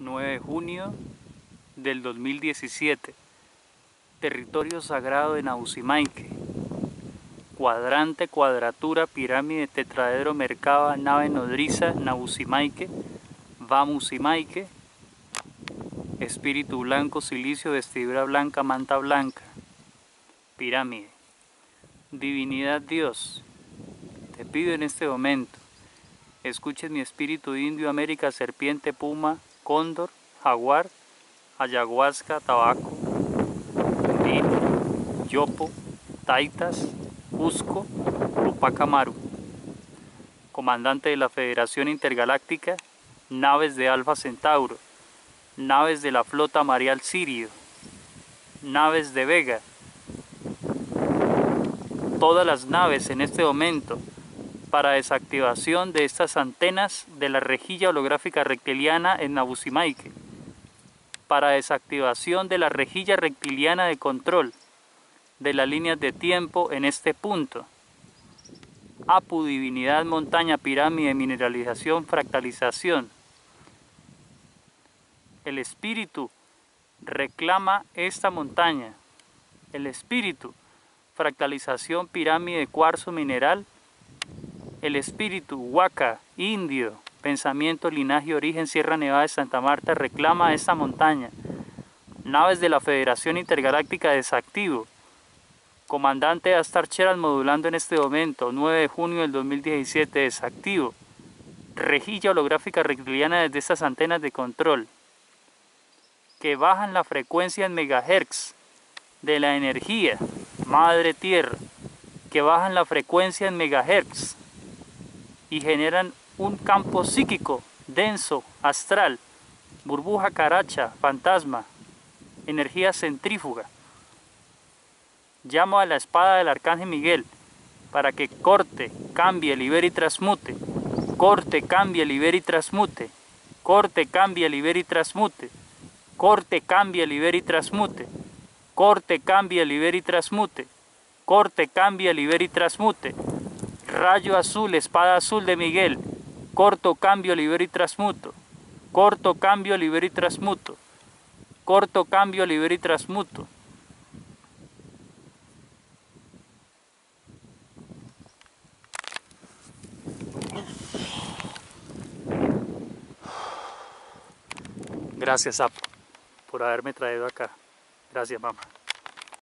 9 de junio del 2017. Territorio sagrado de Nausimaique. Cuadrante, cuadratura, pirámide, tetraedro, mercaba, nave nodriza, Nausimaique, Vamusimaique, espíritu blanco, silicio, vestidura blanca, manta blanca, pirámide. Divinidad Dios, te pido en este momento, escuches mi espíritu indio, América, serpiente, puma, cóndor, jaguar, ayahuasca, tabaco, vino, yopo, taitas, cusco, Upacamaru. Comandante de la Federación Intergaláctica, naves de Alfa Centauro, naves de la Flota Marial Sirio, naves de Vega, todas las naves en este momento para desactivación de estas antenas de la rejilla holográfica reptiliana en Nabusimaique, para desactivación de la rejilla reptiliana de control de las líneas de tiempo en este punto. Apu, divinidad, montaña, pirámide, mineralización, fractalización. El espíritu reclama esta montaña. El espíritu, fractalización, pirámide, cuarzo, mineral, el espíritu, Huaca, indio, pensamiento, linaje, origen, Sierra Nevada de Santa Marta reclama esta montaña. Naves de la Federación Intergaláctica desactivo. Comandante Astar Cheral modulando en este momento, 9 de junio del 2017 desactivo. Rejilla holográfica reptiliana desde estas antenas de control que bajan la frecuencia en megahertz de la energía, madre tierra, que bajan la frecuencia en megahertz y generan un campo psíquico denso, astral, burbuja caracha, fantasma, energía centrífuga. Llamo a la espada del arcángel Miguel para que corte, cambie, libere y transmute. Corte, cambie, libere y transmute. Corte, cambie, libere y transmute. Corte, cambie, libere y transmute. Corte, cambie, libere y transmute. Corte, cambie, libere y transmute. Rayo azul, espada azul de Miguel. Corto cambio, libero y transmuto. Corto cambio, libero y transmuto. Corto cambio, libero y transmuto. Gracias, Apo, por haberme traído acá. Gracias, mamá.